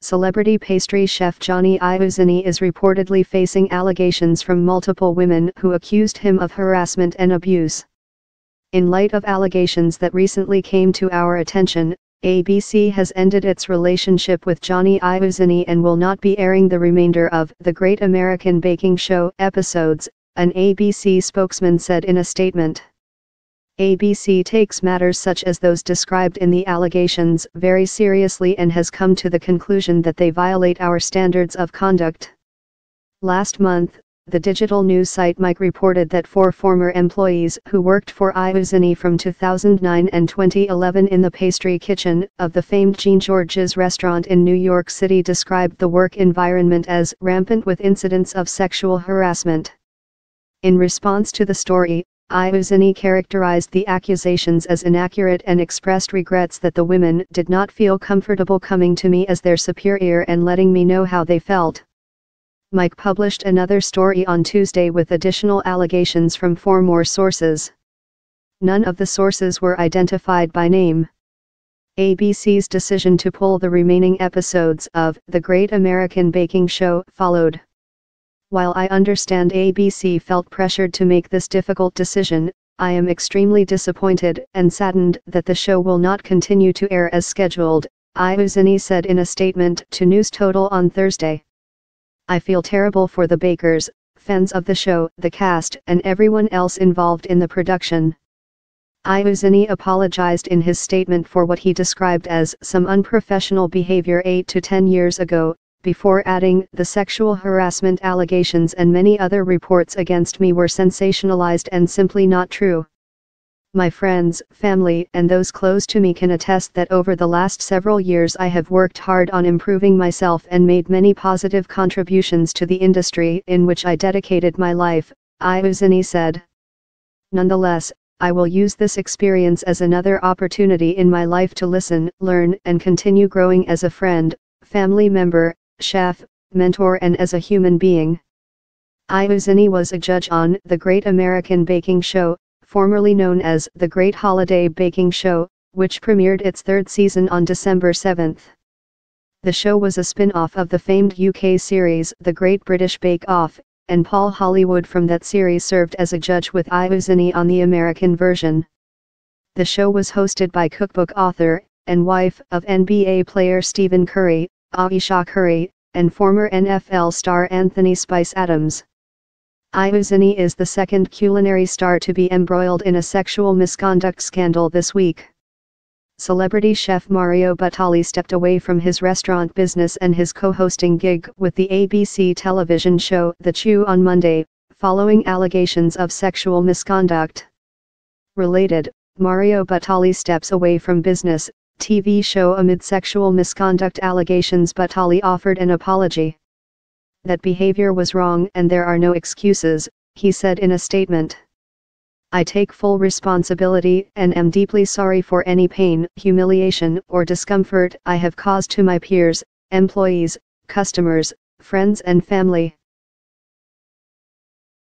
Celebrity pastry chef Johnny Iuzzini is reportedly facing allegations from multiple women who accused him of harassment and abuse. In light of allegations that recently came to our attention, ABC has ended its relationship with Johnny Iuzzini and will not be airing the remainder of The Great American Baking Show episodes, an ABC spokesman said in a statement. ABC takes matters such as those described in the allegations very seriously and has come to the conclusion that they violate our standards of conduct. Last month, the digital news site Mic reported that four former employees who worked for Iuzzini from 2009 and 2011 in the pastry kitchen of the famed Jean Georges restaurant in New York City described the work environment as rampant with incidents of sexual harassment. In response to the story, Iuzzini characterized the accusations as inaccurate and expressed regrets that the women did not feel comfortable coming to me as their superior and letting me know how they felt. Mic published another story on Tuesday with additional allegations from four more sources. None of the sources were identified by name. ABC's decision to pull the remaining episodes of The Great American Baking Show followed. While I understand ABC felt pressured to make this difficult decision, I am extremely disappointed and saddened that the show will not continue to air as scheduled, Iuzzini said in a statement to News Total on Thursday. I feel terrible for the bakers, fans of the show, the cast, and everyone else involved in the production. Iuzzini apologized in his statement for what he described as some unprofessional behavior 8 to 10 years ago, before adding, the sexual harassment allegations and many other reports against me were sensationalized and simply not true. My friends, family, and those close to me can attest that over the last several years I have worked hard on improving myself and made many positive contributions to the industry in which I dedicated my life, Iuzzini said. Nonetheless, I will use this experience as another opportunity in my life to listen, learn, and continue growing as a friend, family member, chef, mentor, and as a human being. Iuzzini was a judge on The Great American Baking Show, formerly known as The Great Holiday Baking Show, which premiered its third season on December 7. The show was a spin-off of the famed UK series The Great British Bake Off, and Paul Hollywood from that series served as a judge with Iuzzini on the American version. The show was hosted by cookbook author, and wife of NBA player Stephen Curry, Ayesha Curry, and former NFL star Anthony Spice Adams. Iuzzini is the second culinary star to be embroiled in a sexual misconduct scandal this week. Celebrity chef Mario Batali stepped away from his restaurant business and his co-hosting gig with the ABC television show The Chew on Monday, following allegations of sexual misconduct. Related, Mario Batali steps away from business, TV show amid sexual misconduct allegations Batali offered an apology that behavior was wrong and there are no excuses, he said in a statement. I take full responsibility and am deeply sorry for any pain, humiliation, or discomfort I have caused to my peers, employees, customers, friends and family.